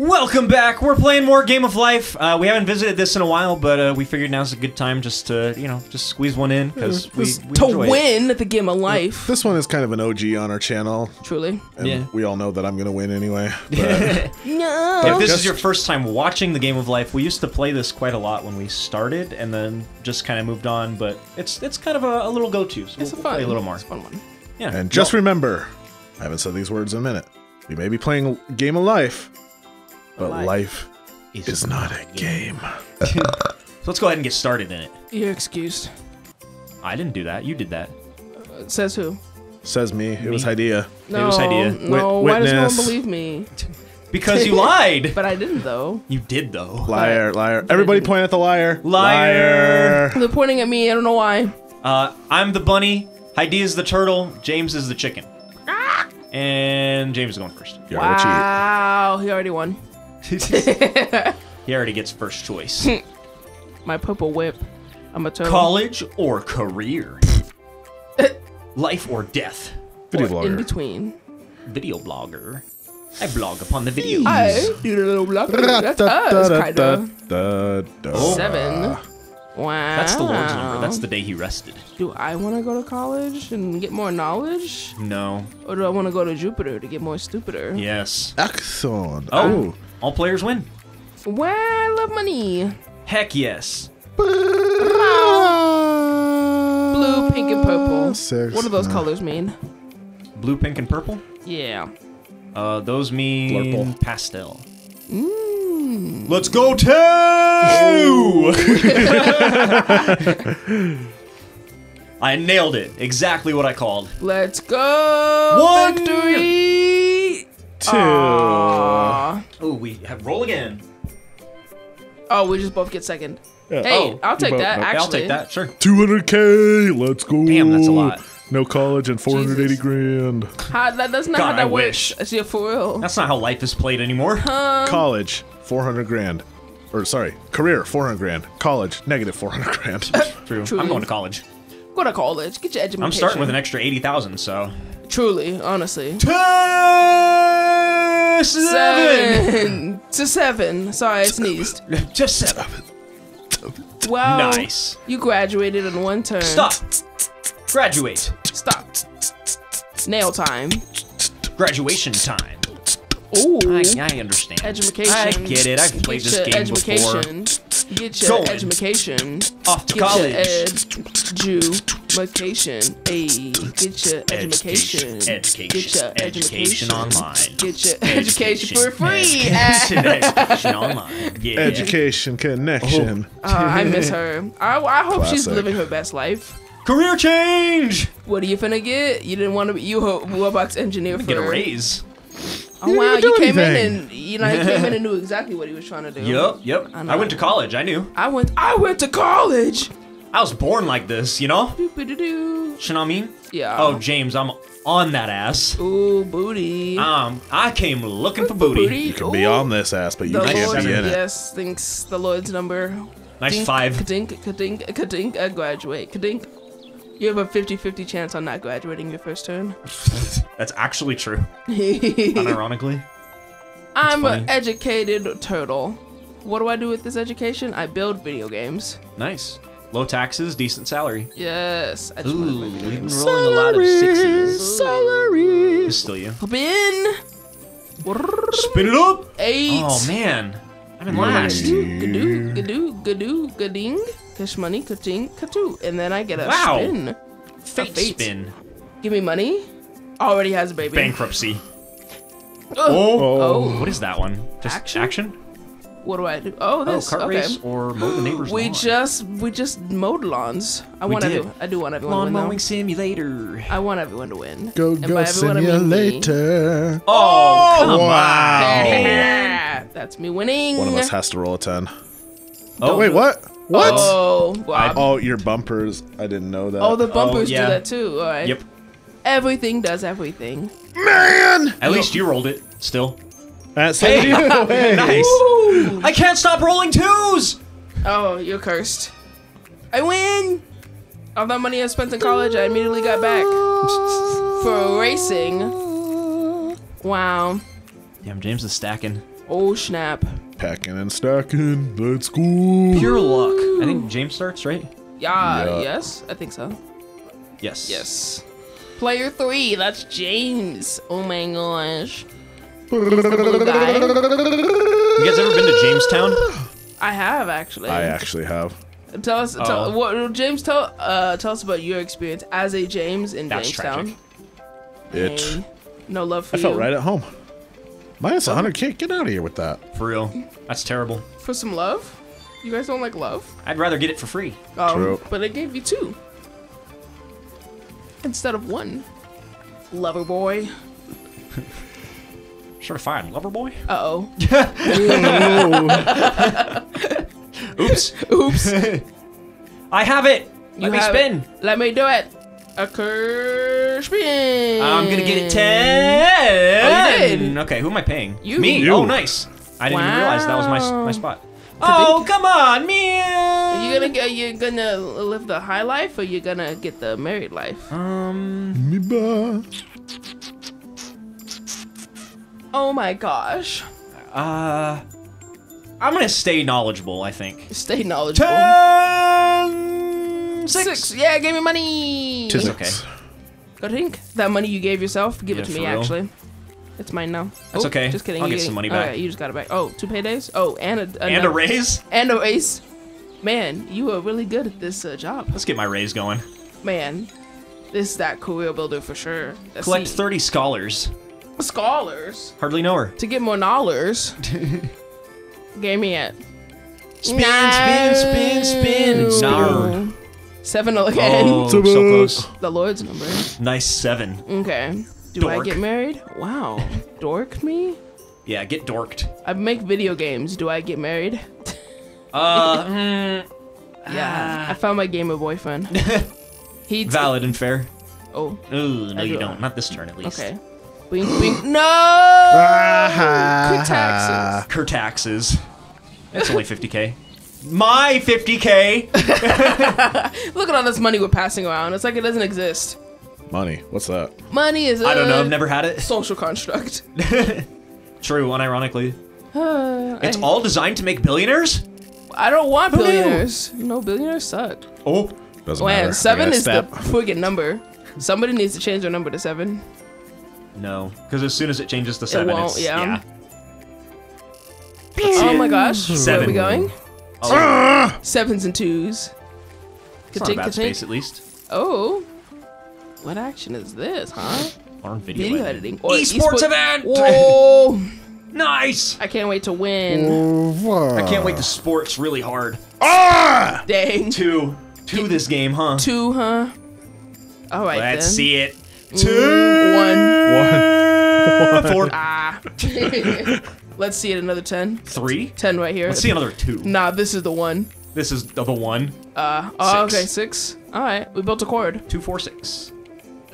Welcome back. We're playing more Game of Life. Uh, we haven't visited this in a while, but uh, we figured now's a good time just to, you know, just squeeze one in because we, we to enjoy it. win at the game of life. This one is kind of an OG on our channel, Truly. and Yeah. we all know that I'm gonna win anyway. But No. If this Just- is your first time watching the Game of Life, we used to play this quite a lot when we started, and then just kind of moved on. But it's it's kind of a, a little go-to. So It's a we'll fun. play a little more. It's a fun one. Yeah. and just Well, remember, I haven't said these words in a minute. We may be playing game of life, but Life. life it's is not a game. So let's go ahead and get started in it. You're excused. I didn't do that. You did that. Uh, says who? Says me. It was Me. Idea. No, was idea. no. Wit- why does no one believe me? Because you lied. But I didn't though. You did though. Liar, liar. Everybody point at the liar. Liar. They're pointing at me. I don't know why. Uh, I'm the bunny. Hydeia is the turtle. James is the chicken. And James is going first. You already cheated. Wow, he already won. He already gets first choice. My purple whip. I'm a turtle. College or career? Life or death? Video Or in between. Video blogger. I blog upon the videos. I do a little block. That's us, kinda. Oh. Seven. Wow. That's the Lord's number. That's the day he rested. Do I want to go to college and get more knowledge, No. or do I want to go to Jupiter to get more stupider? Yes. Excellent. Oh. All players win. Well, I love money. Heck yes. Blue, pink, and purple. Six, What do those nine. colors mean? Blue, pink, and purple? Yeah. Uh, those mean Blurple. pastel. Mm. Let's go two! I nailed it. Exactly what I called. Let's go. One. Victory. Two. Aw. We have roll again. Oh, we just both get second. Yeah. Hey, Oh, I'll take both- that. no, Actually, I'll take that. Sure. 200k. Let's go. Damn, that's a lot. No college and 480 Jesus. grand. How, that, that's not God, how that I works. wish. I see it for real. That's not how life is played anymore. Um, college, 400 grand. Or sorry, career, 400 grand. College, negative 400 grand. True. Truly. I'm going to college. Go to college. Get your education. I'm starting with an extra 80,000, so. Truly, honestly. Seven! Seven to seven. Sorry, I sneezed. Just seven. Wow. Nice. You graduated in one turn. Stop. Graduate. Stop. Nail time. Graduation time. Ooh. I, I understand. Education. I get it. I've played Get this your game before. Get your Going. education. Off to Get college. your education. Hey, get your education. Education. Get your Education online. Get your education for free. Education, education online. Yeah. Education connection. Uh, I miss her. I, I hope she's living her best life. Career change. What are you finna get? You didn't want to be you a Roblox engineer for Get a raise. Oh wow, you came in and you know he came in and knew exactly what he was trying to do. Yep, yep. I I, went to college. I knew. I went. I went to college. I was born like this, you know? Doop-a-doo-doo. You know what I mean? Yeah. Oh, James, I'm on that ass. Ooh, booty. Um, I came looking for booty. You can be Ooh. on this ass, but you The can't Lord, be in it. yes, thinks the Lord's number. Nice Dink, five. Kadink, kadink, kadink, I graduate. Kadink. You have a 50-50 chance on not graduating your first turn. That's actually true. Unironically. I'm funny. an educated turtle. What do I do with this education? I build video games. Nice. Low taxes, decent salary. Yes. I Ooh, just to we've been rolling a lot of sixes. Salary. It's still you. Spin. Spin it up. Eight. Oh man, I'm in last. Gadoo, gadoo, gadoo, gading. Cash money, ka-ting, ka-too. And then I get a Wow. spin. Fate fate. spin. Give me money. Already has a baby. Bankruptcy. Oh. Oh. Oh. What is that one? Just Action? action? What do I do? Oh, Oh, this. cart okay. race or mow the neighbor's We lawn. just we just mowed lawns. I We want did. everyone. I do want everyone lawn to win. mowing though. simulator. I want everyone to win. Go, And go, by everyone, I mean me. simulator. Oh, oh come on. Yeah, that's me winning. One of us has to roll a 10. Oh, Wait, what? What? Oh, oh Bob. Oh, your bumpers. I didn't know that. Oh, the oh, bumpers yeah. do that too. All right. Yep. Everything does everything. man! At least you rolled it. Still. That's Hey, hey. nice. Ooh. I can't stop rolling twos. Oh, you're cursed. I win. All that money I spent in college, I immediately got back for racing. Wow. Damn, James is stacking. Oh snap! Packing and stacking. Let's go. Pure luck. I think James starts, right? Yeah, Yeah. yes, I think so. Yes. Yes. Player three, that's James. Oh my gosh. Blue guy. You guys ever been to Jamestown? I have actually. I actually have. Tell us, tell, Oh. what James tell uh tell us about your experience as a James in That's Jamestown. It. Hey, no love for I felt right at home. Minus 100k. Get out of here with that. For real. That's terrible. For some love? You guys don't like love? I'd rather get it for free. Um, True. But it gave you two instead of one. Lover boy. Certified lover boy. Uh oh. Oops. Oops. I have it. You Let me have spin. it. Let me do it. A curse spin. I'm gonna get it ten. Oh, you did. Okay, who am I paying? You. Me. You. Oh, nice. I didn't even realize that was my my spot. Oh, come on, man. Are you gonna get? You gonna live the high life, or you gonna get the married life? Um. Me ba. Oh my gosh. Uh. I'm gonna stay knowledgeable. I think. Stay knowledgeable. Ten. Six. Yeah, give me money. Tis okay. Go think that money you gave yourself. Give Yeah, it to me. real. Actually, it's mine now. That's Oh, okay. Just kidding. I'll you get some money back. Okay, you just got it back. Oh, two paydays. Oh, and a And a raise. and a raise. Man, you are really good at this uh, job. Let's get my raise going. Man, this is that career builder for sure. Let's Collect see. 30 scholars. Scholars Hardly know her. to get more dollars. Gave me it. Spin, spin, spin, spin. Nard. Seven again. Oh, so close. The Lord's number. Nice seven. Okay. Do I Dork. get married? Wow. Dork me? Yeah, get dorked. I make video games. Do I get married? Uh, mm, Yeah. I found my gamer boyfriend. He valid and fair. Oh, Ooh, no, I you do- don't. Not this turn, at least. okay. Bing, bing. No! Ah, Good taxes. Cur taxes. It's only 50k. My 50k. Look at all this money we're passing around. It's like it doesn't exist. Money. What's that? Money is a I don't know. I've never had it. social construct. True, unironically. Uh, It's I, all designed to make billionaires? I don't want Who knew? billionaires. No, billionaires suck. Oh. Doesn't Man, matter. I seven got a is step. the friggin' number. Somebody needs to change their number to seven. No, because as soon as it changes to seven, won't, it's yeah. yeah. Oh my gosh. Where are we going? Oh, Sevens and twos. it's not a bad space at least. Oh. What action is this, huh? Or video, Video editing. editing. Esports esport- event! Whoa! Nice! I can't wait to win. I I can't wait to sports really hard. Ah! Dang. Two. Two this game, huh? Two, huh? All right Let's then. see it. Mm, One. One. Four. Ah. Let's see it. Another ten. Three. Ten right here. Let's see another two. Nah, this is the one. This is the the one. Uh. Oh, Six. okay. Six. All right. We built a chord. Two, four, six.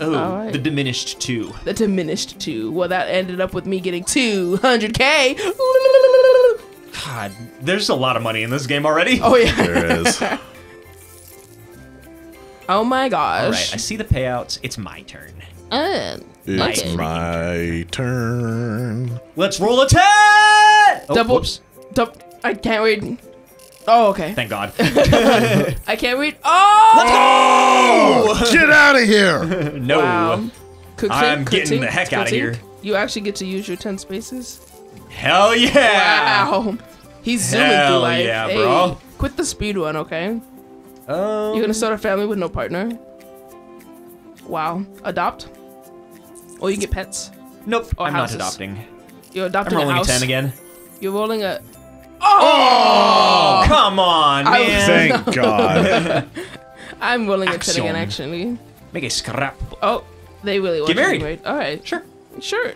Oh, Alright. the diminished two. The diminished two. Well, that ended up with me getting 200k. God, there's a lot of money in this game already. Oh yeah. There is. Oh my gosh. right, I see the payouts. It's my turn. Uh, It's Okay. my turn. Let's roll a ten. Oh, Double. whoops. dou- I can't wait. Oh, okay. Thank God. I can't wait. Oh! oh Get out of here! no. Wow. Critique, I'm getting critique, the heck out of here. You actually get to use your 10 spaces? Hell yeah. Wow. He's zooming Hell through life. yeah, Hey, bro. Quit the speed run, okay? Um, You're gonna start a family with no partner? Wow. Adopt? Or you get pets? Nope. or I'm houses. not adopting. You're adopting I'm adopting a rolling a ten again. You're rolling a. Oh, come on, I- man. Thank God. I'm rolling a 10 again, actually. Make a scrap. Oh, they really want Get you to married. married. All right. Sure. Sure.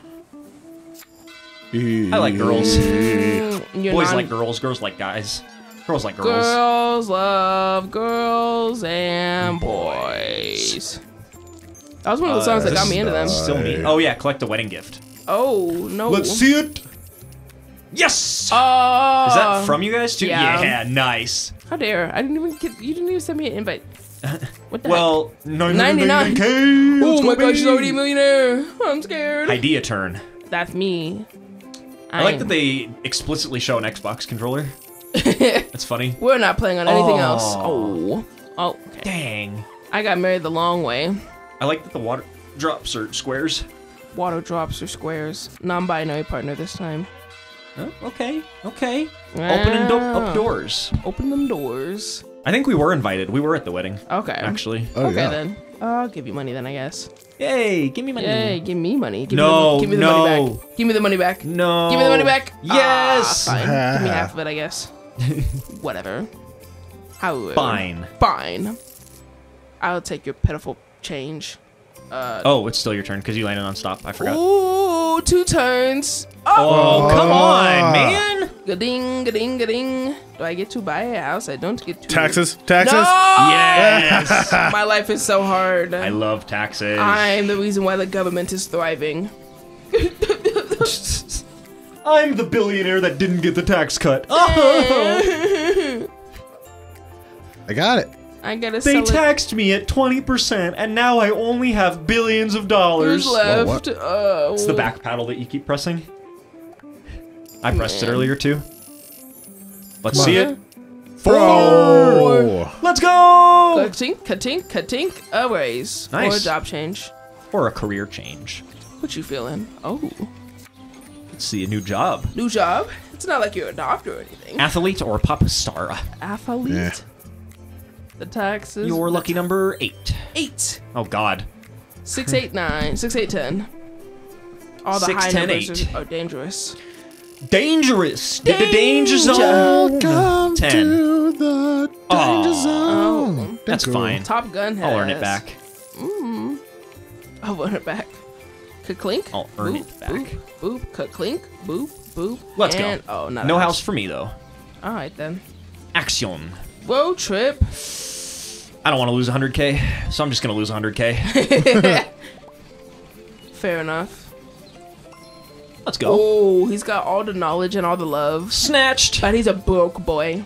I like girls. Mm, Boys non- like girls. Girls like guys. Girls like girls. Girls love girls and boys. That was one of the Uh, songs that got me into them. Still me. Oh yeah, collect a wedding gift. Oh no. Let's see it. Yes. Oh. Is that from you guys too? yeah. nice. How dare! I didn't even get. You didn't even send me an invite. What the Well, 99. 99k. Oh my go, gosh, she's already a millionaire. I'm scared. Hydeia turn. That's me. I like I'm- that they explicitly show an Xbox controller. That's funny. We're not playing on anything else. Oh. Oh. Oh, okay. Dang. I got married the long way. I like that the water drops are squares. Water drops or squares. Non-binary partner this time. Oh, okay, okay. Opening do- Wow. up doors. Open them doors. I think we were invited. We were at the wedding, Okay. actually. Oh, okay yeah. then. I'll give you money then, I guess. Yay! Give me money. Yay, give me money. Give No, me the, give me the no. money back. Give me the money back. No. Give me the money back. Yes. Ah, fine. give me half of it, I guess. Whatever. How? Fine. Fine. I'll take your pitiful change. Uh, Oh, it's still your turn because you landed on stop. I forgot. Ooh, two turns. Oh, Oh, come on, Ah. man! ga-ding, ga-ding, ga-ding. Do I get to buy a house? I don't get to. Taxes, taxes. No! Yes. My life is so hard. I love taxes. I'm the reason why the government is thriving. I'm the billionaire that didn't get the tax cut. Oh. I got it. I gotta They sell it. taxed me at 20%, and now I only have billions of dollars. Who's Whoa, left? Uh, It's the back paddle that you keep pressing. I pressed it earlier too. Let's see it. Four. Oh. Let's go! Ka-tink, ka-tink, ka-tink, a raise. Or a job change. Or a career change. What you feeling? Oh, Let's see a new job. new job? It's not like you're a doctor or anything. Athlete or pop star. Athlete. Yeah. The taxes. Your lucky number eight. eight. Oh God. Six, eight, nine. Six, eight, ten. All the Six, high ten, numbers eight. Are, are dangerous. Dangerous. Did the danger Danger. zone. Welcome Ten. to the danger Aw. zone. Oh. That's Dinko. fine. Top gun has. I'll earn it back. Mm. I'll earn it back. Ka-clink. I'll earn boop, it back. Boop, boop, ka-clink, boop, boop. Let's and, go. Oh, not No house for me though. All right then. Action. Whoa, trip. I don't want to lose 100k, so I'm just gonna lose 100k. Fair enough. Let's go. Oh, he's got all the knowledge and all the love. Snatched. But he's a broke boy.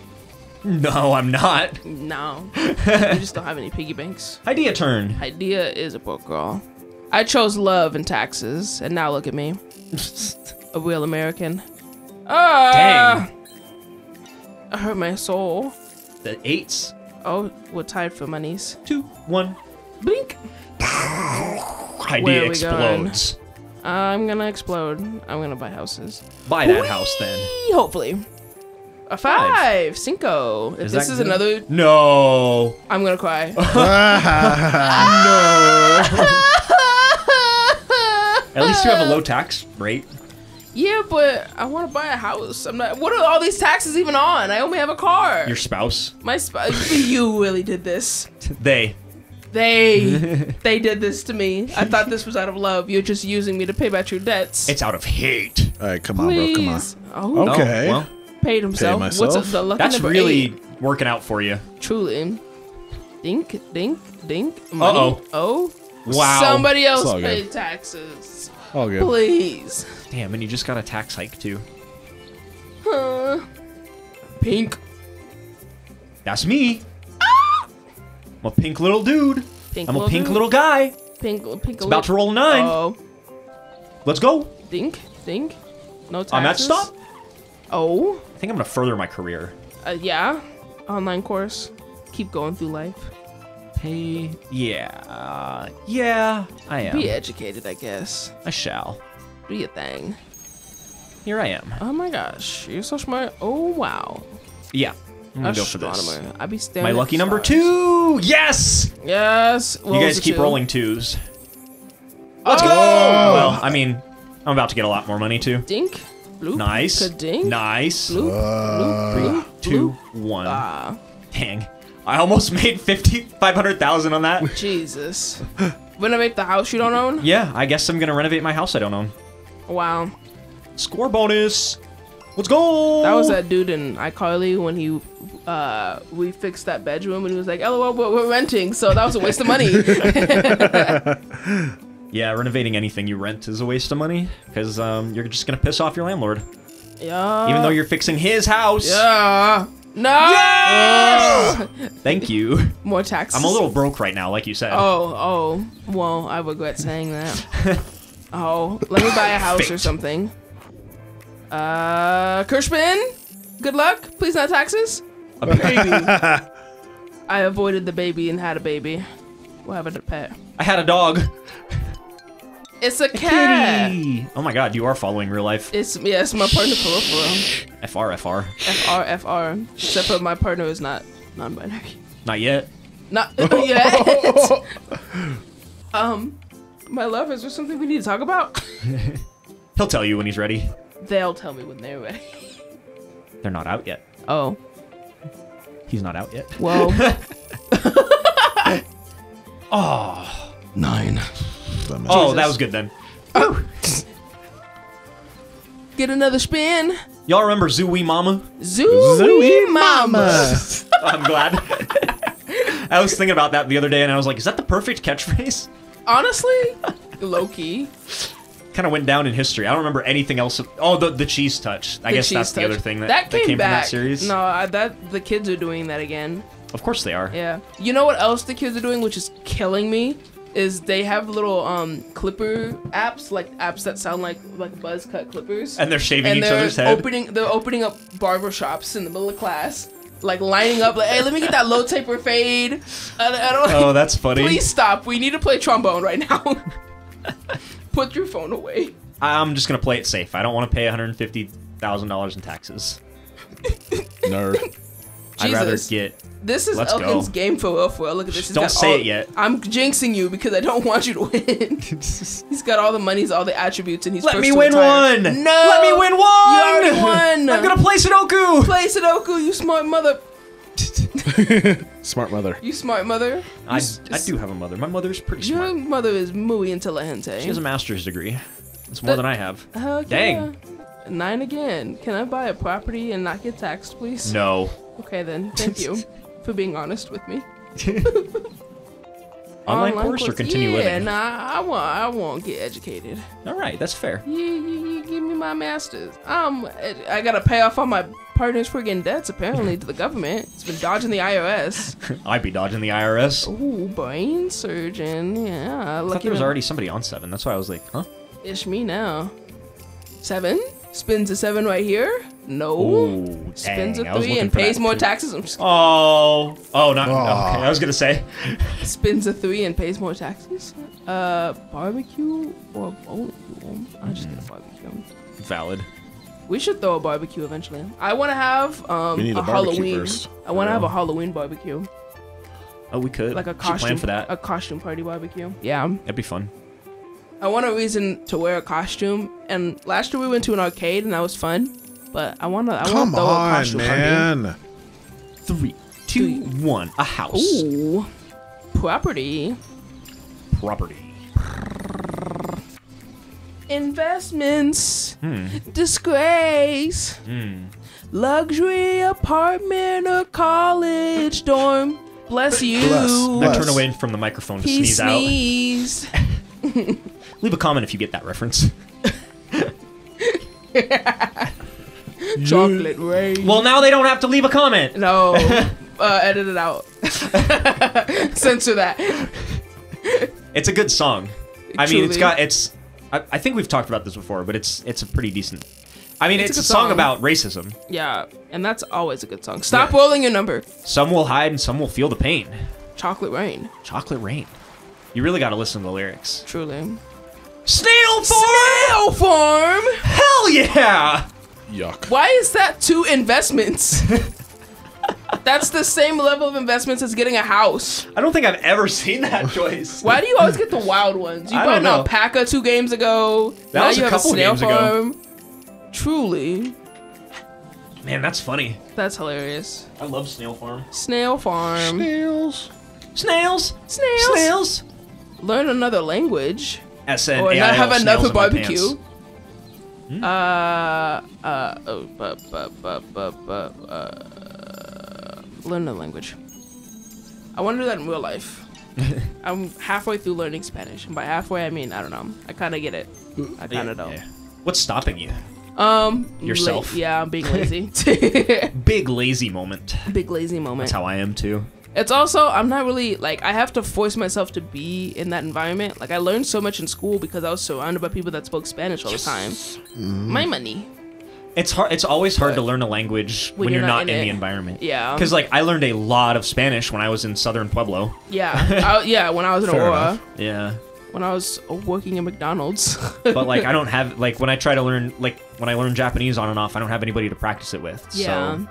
No, I'm not. No. you just don't have any piggy banks. Hydeia turn. Hydeia is a broke girl. I chose love and taxes, and now look at me. A real American. Ah! Dang. I hurt my soul. The eights. Oh, we're tied for monies. Two, one. Blink. Hydeia Where are we explodes. I'm gonna explode. I'm gonna buy houses. Buy that house then. Hopefully. A five. Cinco. If Is this that is good? another, No. I'm gonna cry. At least you have a low um, tax rate. yeah, but I want to buy a house. I'm not. What are all these taxes even on? I only have a car. Your spouse. My spouse. you really did this. They. They they did this to me. I thought this was out of love. You're just using me to pay back your debts. It's out of hate. All right, come on, bro. Come on. Oh, Okay. Oh, well, paid himself. myself. What's the lucky that's number really eight? working out for you. truly. Dink, dink, dink. Money. Uh-oh. Oh. Wow. Somebody else paid taxes. All good. Please. Damn, and you just got a tax hike too. Huh. Pink. That's me. Ah! I'm a pink little dude. Pink I'm a pink dude. little guy. Pink, pink. It's about to roll a nine. Oh. Let's go. Dink, dink. No taxes. I'm at stop. Oh. I think I'm gonna further my career. Uh, yeah. Online course. Keep going through life. Pay. Yeah. Uh, yeah. I am. Be educated, I guess. I shall. Do your thing. Here I am. Oh my gosh, you're so smart. Oh wow. Yeah. I'm gonna go for this. Astronomer. I be staring My at lucky number two. Yes. Yes. You guys keep rolling twos. Let's go. Oh! Well, I mean, I'm about to get a lot more money too. Dink. Bloop. Nice. Ka-dink. Nice. Bloop. Bloop. Bloop. Two, bloop. one. Ah, Dang. I almost made fifty, five hundred thousand on that. Jesus. Renovate the house you don't own? Yeah, I guess I'm gonna renovate my house I don't own. Wow. Score bonus. Let's go. That was that dude in iCarly when he uh we fixed that bedroom and he was like, LOL, but we're renting, so that was a waste of money. Yeah, renovating anything you rent is a waste of money because um, you're just gonna piss off your landlord, yeah. even though you're fixing his house. Yeah. No. Yes! Thank you. More taxes. I'm a little broke right now, like you said. Oh, oh. Well, I regret saying that. oh, let me buy a house or something. Uh, Kirschman, good luck. Please not taxes. A baby. I avoided the baby and had a baby. We'll have a pet. I had a dog. It's a cat. Kitty. Oh my god, you are following real life. It's yeah, it's my partner peripheral. FR, FR. FR FR. Except for my partner is not non-binary. Not yet. Not yet. um, my love, is there something we need to talk about? He'll tell you when he's ready. They'll tell me when they're ready. They're not out yet. Oh, He's not out yet. well, Oh. Nine. Oh, that was good then. Oh. Get another spin. Y'all remember Zoo-Wee Mama? Zoo-Wee mama. I'm glad. I was thinking about that the other day and I was like, is that the perfect catchphrase? Honestly, Loki. Kind of went down in history. I don't remember anything else. Oh, the, the cheese touch. I The guess that's cheese the other thing that, that came, came back. from that series. No, I, that the kids are doing that again. Of course they are. Yeah. You know what else the kids are doing, which is killing me, is they have little um clipper apps, like apps that sound like like buzz cut clippers. And they're shaving and each they're other's head. opening they're opening up barber shops in the middle of class, like lining up like, hey, let me get that low taper fade. I, I don't. Oh, that's funny. Please stop. We need to play trombone right now. Put your phone away. I'm just gonna play it safe. I don't want to pay 150 thousand dollars in taxes. Nerd. I'd rather get. This is Let's Elken's go. game for real. For real. Look at this. He's Don't say all- it yet. I'm jinxing you because I don't want you to win. He's got all the monies, all the attributes, and he's Let me to win retire. one. No, Let me win one. You already won. I'm gonna play Sudoku. play Sudoku. You smart mother. Smart mother. You smart mother. I, I do have a mother. My mother's pretty Your smart. Your mother is muy intelligente. She has a master's degree. It's more That- than I have. Uh, Heck Dang. yeah. Nine again. Can I buy a property and not get taxed, please? No. Okay then. Thank you for being honest with me. Online, course, or continue yeah, living? nah, I want, I want to get educated. All right, that's fair. Yeah, you, you give me my masters. Um, I gotta pay off all my partner's friggin' debts apparently to the government. It's been dodging the IRS. I'd be dodging the IRS. Ooh, brain surgeon. Yeah, I thought there was already somebody on seven. That's why I was like, huh? Ish me now. Seven spins a seven right here. No. Ooh, spins dang, a I was three looking and for that pays more too. taxes. I'm just Oh, oh, not. Aw. Okay, I was gonna say. spins a three and pays more taxes. Uh, barbecue or bowling? I just Hmm. get a barbecue. Valid. We should throw a barbecue eventually. I want to have um a, a Halloween. first. I want to have a. Halloween barbecue, Oh, we could. like a Should costume plan for that. A costume party barbecue. Yeah, That'd be fun. I want a reason to wear a costume. And last year we went to an arcade and that was fun. But I want to. I want Come to throw a on, costume man. Three, two, one. A house. Ooh, property. Property. Investments. Hmm. Disgrace. Hmm. Luxury apartment or college dorm. Bless you. Bless. Now Bless. turn away from the microphone to He sneeze out. sneezed. Leave a comment if you get that reference. Chocolate rain. Well, now they don't have to leave a comment. No. uh, edit it out. Censor that. It's a good song. I mean, it's Truly. got it's. I, I think we've talked about this before, but it's it's a pretty decent. I mean, It's it's, a a, good song song. about racism. Yeah, and that's always a good song. Stop rolling your number. Some will hide and some will feel the pain. Chocolate rain. Chocolate rain. You really got to listen to the lyrics. Truly. Snail form. Snail farm. Hell yeah! Yuck. Why is that two investments? that's the same level of investments as getting a house. I don't think I've ever seen that choice. Why do you always get the wild ones? You I bought don't an know. alpaca two games ago. That now was you a have couple a snail games ago. farm. Truly, Man, that's funny. that's hilarious. I love Snail Farm. Snail farm. Snails. Snails. Snails. Snails. Learn another language. S N or A not I have another snails in my barbecue. pants. Uh, uh, oh, bu- bu- bu- bu- bu- uh, learn the language. I want to do that in real life. I'm halfway through learning Spanish, and by halfway I mean I don't know. I kind of get it. I kind of don't. Yeah. What's stopping you? Um, Yourself. yeah, I'm being lazy. Big lazy moment. Big lazy moment. That's how I am too. It's also I'm not really like I have to force myself to be in that environment. Like I learned so much in school because I was surrounded by people that spoke Spanish all the time. My money. It's hard. It's always hard But- to learn a language when, When you're, you're not, not in, in the environment. Yeah. Because like I learned a lot of Spanish when I was in Southern Pueblo. Yeah, I, yeah. When I was in Fair Aurora, enough. Yeah. when I was working at McDonald's. But like I don't have like when I try to learn like when I learn Japanese on and off, I don't have anybody to practice it with. Yeah. So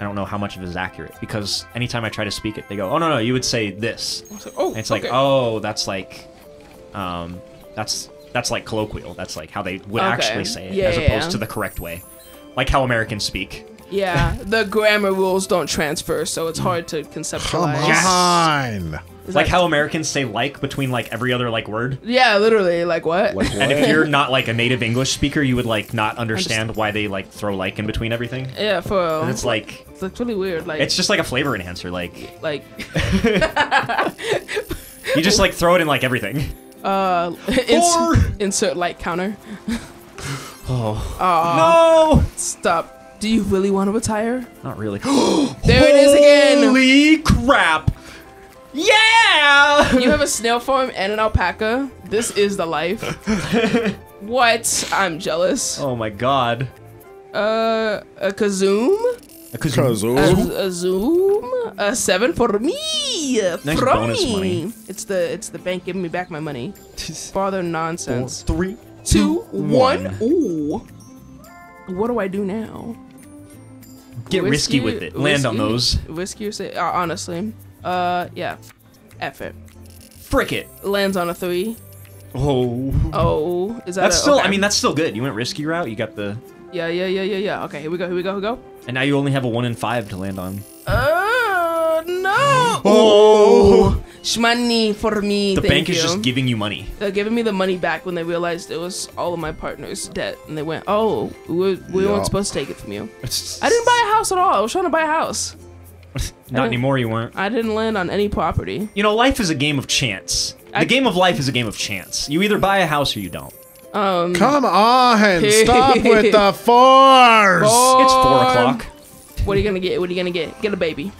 I don't know how much of it is accurate because anytime I try to speak it, they go, "Oh no, no, you would say this." Like, oh, And it's like, okay. "Oh, that's like, um, that's that's like colloquial. That's like how they would Okay. actually say it, Yeah, as yeah, opposed yeah. to the correct way, like how Americans speak." Yeah, the grammar rules don't transfer, so it's hard to conceptualize. Come conceptualize. Yes. On. Is like that- how Americans say "like" between like every other like word. Yeah, literally. Like what? Like And if you're not like a native English speaker, you would like not understand why they like throw like in between everything. yeah, for real. And it's like It's like really weird. Like it's just like a flavor enhancer. Like like you just like throw it in like everything. uh Or- ins- insert like counter. Oh Aw, no! stop. Do you really want to retire? Not really. There it is again. Holy crap! Yeah! You have a snail farm and an alpaca. This is the life. what? I'm jealous. Oh my god. Uh, a kazoom, Cause a, a zoom, a seven for me. Nice from bonus me. money. It's the it's the bank giving me back my money. Father nonsense. Three. Two, one. one. Ooh. What do I do now? Get risky, with it. Land on those. Risky or say, uh, honestly. Uh, yeah. F it. Frick it. Lands on a three. Oh. Oh, is that That's a, still. okay. I mean, that's still good. You went risky route. You got the. Yeah, yeah, yeah, yeah, yeah. Okay, here we go, here we go, here we go. And now you only have a one in five to land on. Uh, no. Oh. Shmoney for me. The thank bank is just giving you money. They're giving me the money back when they realized it was all of my partner's debt, and they went, "Oh, we, we weren't supposed to take it from you." I didn't buy a house at all. I was trying to buy a house. Not anymore. You weren't. I didn't land on any property. You know, life is a game of chance. The I- game of life is a game of chance. You either buy a house or you don't. Um, Come on, stop with the fours. It's four o'clock. What are you gonna get? What are you gonna get? Get a baby.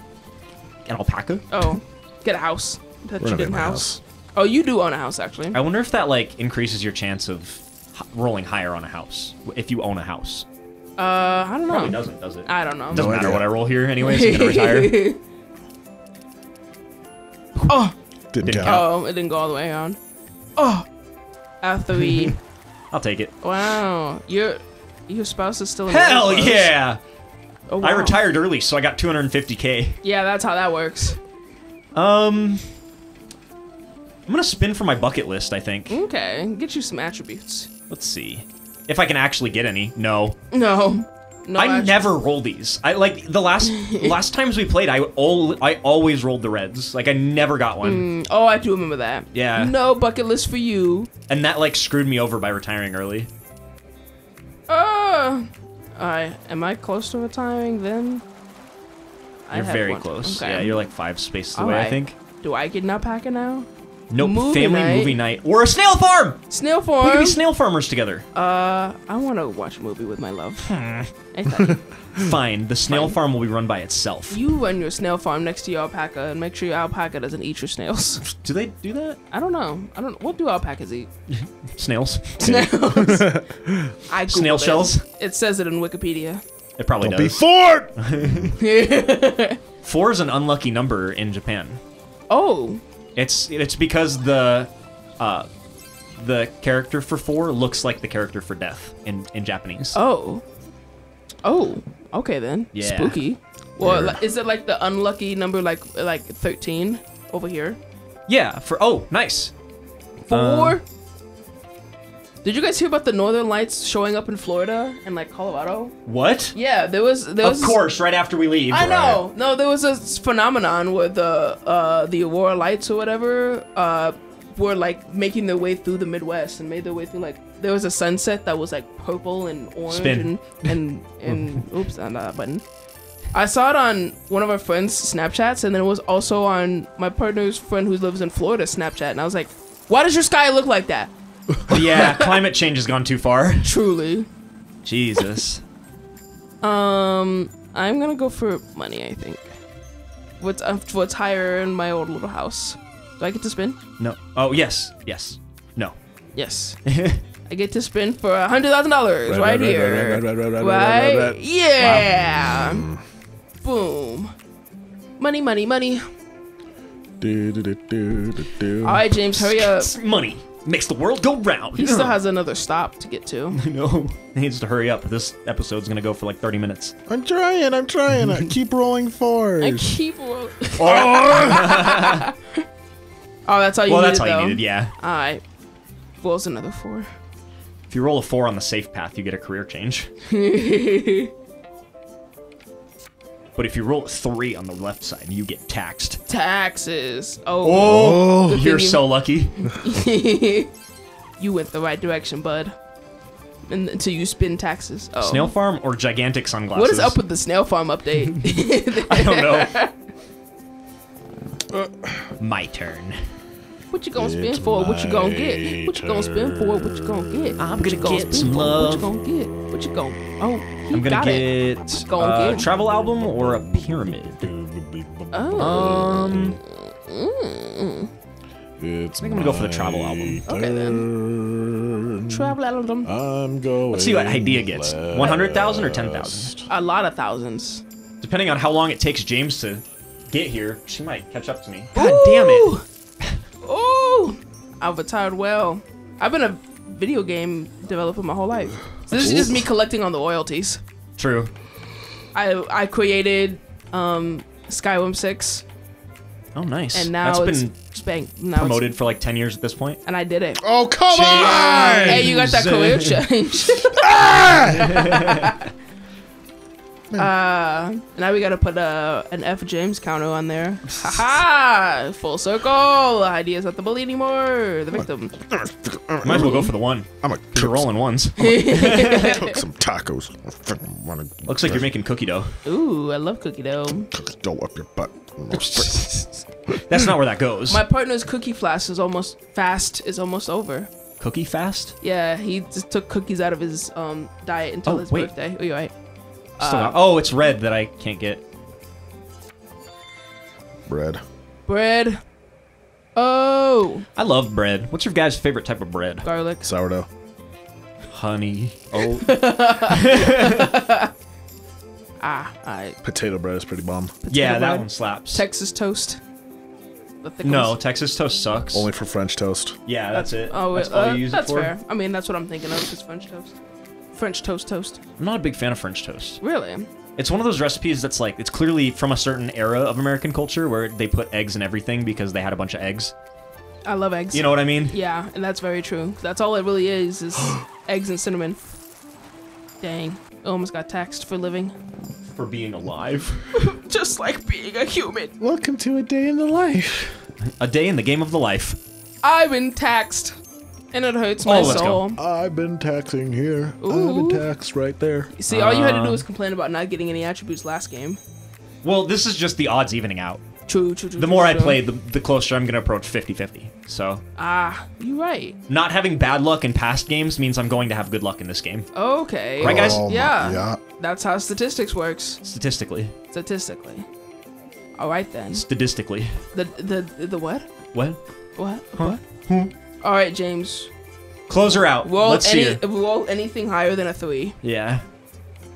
An alpaca. Oh, get a house. That We're you didn't my house. house. Oh, you do own a house actually. I wonder if that like increases your chance of h- rolling higher on a house if you own a house. Uh, I don't know. Probably doesn't, does it? I don't know. Doesn't No matter what I roll here, anyways. I'm gonna retire. oh, Didn't Didn't count. count. oh, it didn't go all the way on. Oh, a three. I'll take it. wow, your your spouse is still in Hell the yeah! Oh, I retired early, so I got 250k. Yeah, that's how that works. Um, I'm gonna spin for my bucket list. I think. Okay, get you some attributes. Let's see if I can actually get any. No, No, no. I attri- never roll these. I like the last last times we played. I all I always rolled the reds. Like I never got one, Mm, Oh, I do remember that. Yeah. No bucket list for you. and that like screwed me over by retiring early. Uh, I am I close to retiring then? You're very one. close. Okay. Yeah, you're like five spaces away. I think. Do I get alpaca now? Nope. Movie family night. movie night or a snail farm. Snail farm. We farm. could be snail farmers together. uh, I want to watch a movie with my love. Hmm. Fine. The snail Fine. farm will be run by itself. you run your snail farm next to your alpaca and make sure your alpaca doesn't eat your snails. Do they do that? I don't know. I don't. What do alpacas eat? Snails. Snails. I Googled Snail it. shells? It says it in Wikipedia. It probably Don't be does. Fort. Four is an unlucky number in Japan. Oh, It's it's because the uh, the character for four looks like the character for death in in Japanese. oh, oh. Okay then. Yeah. Spooky. Well, Yeah. is it like the unlucky number, like like thirteen over here? Yeah. For oh, nice. Four. Uh, Did you guys hear about the Northern Lights showing up in Florida and like Colorado? What? Yeah, there was. There was Of course, right after we leave. I know. No, there was a phenomenon where the uh, the Aurora Lights or whatever uh, were like making their way through the Midwest and made their way through like there was a sunset that was like purple and orange Spin. and and and oops on that button. I saw it on one of our friends' Snapchats, and then it was also on my partner's friend who lives in Florida Snapchat, and I was like, "Why does your sky look like that?" yeah, climate change has gone too far. Truly. Jesus. Um, I'm gonna go for money. I think. What's uh, what's higher in my old little house? Do I get to spin? No. Oh yes, yes. No. Yes. I get to spin for a hundred thousand dollars Right, right, right, right, here. right. Yeah. Boom. Money, money, money. Do, do, do, do, do, do. All right, James, hurry up. Money makes the world go round. He still has another stop to get to. no. He needs to hurry up. This episode's gonna go for like 30 minutes. I'm trying, I'm trying. I keep rolling I keep. ro- oh! oh, that's all you well, needed, that's all though. you needed, yeah. All right. What was another four? If you roll a four on the safe path, you get a career change. But if you roll a three on the left side, you get taxed. Taxes. Oh. Oh, oh. You're you- so lucky. you went the right direction, bud. And until you spin taxes. Oh. Snail farm or gigantic sunglasses? What is up with the snail farm update? I don't know. My turn. What you gonna spend It's for? What you gonna get? What you gonna spend for? What you gonna get? I'm What you gonna get some for? What you gonna get? What you gonna? Oh, he I'm gonna got it. get Go on, a get travel album or a pyramid. Oh. Um, It's I think I'm gonna go for the travel album. Okay, then. Travel album. I'm going. let's see what Hydeia gets. 100,000 or 10,000? A lot of thousands. Depending on how long it takes James to get here, she might catch up to me. God damn it. Ooh, I've retired well. I've been a video game developer my whole life. So this is just me collecting on the royalties. True. I I created um Skyrim 6 Oh, nice. and now That's it's been spank now it's- promoted for like 10 years at this point. and I did it. Oh, come on! Hey, you got that career change. uh, now we gotta put a an F James counter on there. Haha! Full circle. Hydeia's not the bully anymore. The victim. Might as well go for the one. I'm a You're rolling ones. cook some tacos. I freaking want Looks like you're making cookie dough. Ooh, I love cookie dough. cook dough up your butt. That's not where that goes. My partner's cookie flask is almost fast. Is almost over. Cookie fast? Yeah, he just took cookies out of his um diet until Oh, his wait. birthday. Oh, you're right. Still Uh, got- oh, it's red that I can't get. Bread. Bread. Oh, I love bread. What's your guys' favorite type of bread? garlic. Sourdough. Honey. Oh, Ah, alright. Potato bread is pretty bomb. yeah, that one slaps. Texas toast. No, ones. Texas toast sucks. Only for French toast. yeah, that's it. Oh, that's wait, all uh, you use that's it for. fair. I mean, that's what I'm thinking of. Is French toast. French toast toast. I'm not a big fan of French toast. Really? It's one of those recipes that's like it's clearly from a certain era of American culture where they put eggs in everything because they had a bunch of eggs. I love eggs. You know what I mean? Yeah, and that's very true. That's all it really is is eggs and cinnamon. Dang, I almost got taxed for living. For being alive. Just like being a human. Welcome to a day in the life. A day in the game of the life. I've been taxed, and it hurts my Oh, soul. I've been taxing here. I've been taxed right there. See, all you had to do Uh. was complain about not getting any attributes last game. Well, this is just the odds evening out. True, true, true. The true, more I true. play, the, the closer I'm going to approach 50-50. So, Ah, you're right. not having bad luck in past games means I'm going to have good luck in this game. Okay. Right, guys? Oh, Yeah. yeah. That's how statistics works. Statistically. Statistically. All right then. Statistically. The the the what? What? What? Huh? What? All right, James. Close her out. Roll Let's see her. roll anything higher than a three. Yeah.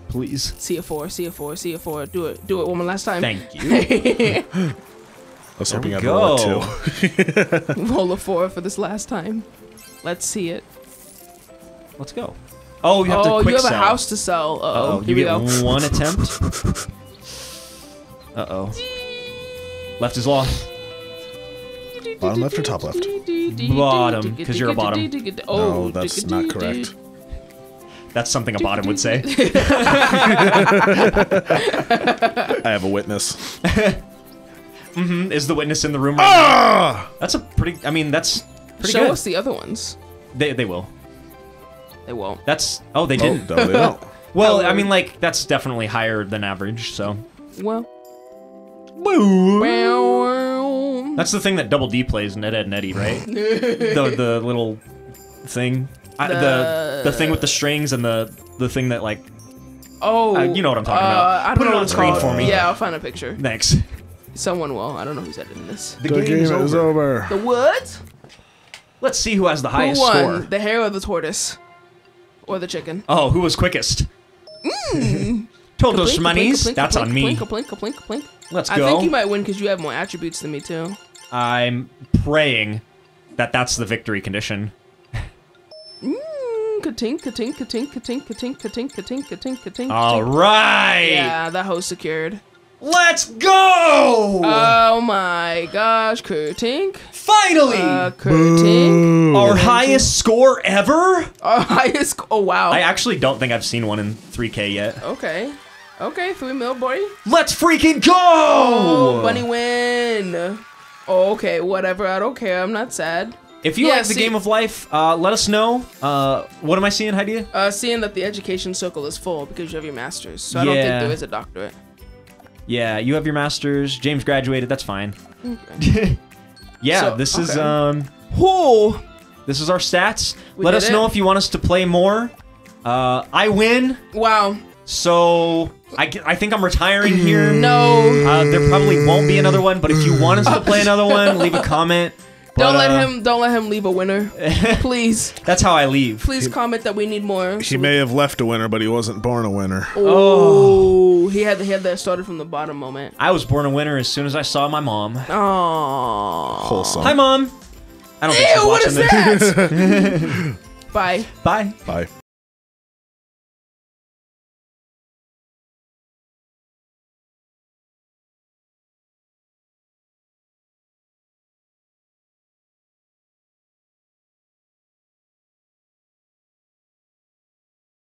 Please. See a four. See a four. See a four. Do it. Do it one more last time. Thank you. I was There hoping we I'd roll go. a two. roll a four for this last time. Let's see it. Let's go. Oh, you have oh, to quick you have sell. a house to sell. Uh Uh-oh. oh. You Here we get go. one attempt. Uh-oh. Left is lost. Bottom left or top left? Bottom, because you're a bottom. Oh, No, that's not correct. That's something a bottom would say. I have a witness. Mhm, Is the witness in the room right now? Ah! That's a pretty... I mean, that's pretty Show good. us the other ones. They, they will. They won't. That's... Oh, they Oh, didn't. no, they don't. Well, Oh, I mean, like, that's definitely higher than average, so... Well. Woo! Wow. That's the thing that Double D plays in Ed, Edd and Eddy, right? the the little thing, I, the the thing with the strings and the the thing that like. Oh, Uh, you know what I'm talking uh, about. I don't Put it on what it's screen called. for me. Yeah, I'll find a picture. Thanks. Someone will. I don't know who's editing this. The, game, is over. The what? Let's see who has the Who highest won? score. The hair or the tortoise? or the chicken. Oh, who was quickest? Told those Kaplink, monies. That's on me. kaplink, kaplink, kaplink. Let's go. I think you might win because you have more attributes than me too. I'm praying that that's the victory condition. Mm, Ka-tink, ka-tink, ka-tink, ka-tink, ka-tink, ka-tink, ka-tink, ka-tink, ka-tink, All ka-tink. right. Yeah, that host secured. Let's go. Oh my gosh, Kertink. Finally, Uh, Kertink. our highest score ever. Our highest. Oh wow. I actually don't think I've seen one in 3K yet. okay. Okay, three mil, boy. Let's freaking go! Oh, bunny win. Oh, okay, whatever. I don't care. I'm not sad. If you Yeah, like the see- game of life, uh, let us know. Uh, what am I seeing, Hydeia? Uh, seeing that the education circle is full because you have your masters, so I don't think there is a doctorate. Yeah, you have your masters. James graduated. That's fine. Okay. Yeah, So, this is um, Who? this is our stats. We let us know if you want us to play more. Uh, I win, Wow. So I, I think I'm retiring here. No. Uh, there probably won't be another one, but if you want us to play another one, leave a comment. Don't let uh, him. Don't let him leave a winner. Please, That's how I leave. please comment that we need more. He may have left a winner, but he wasn't born a winner. Oh, he had he had that started from the bottom moment. I was born a winner as soon as I saw my mom. Oh. Wholesome. Hi, mom. I don't think she's watching is this. that? Bye. Bye. Bye.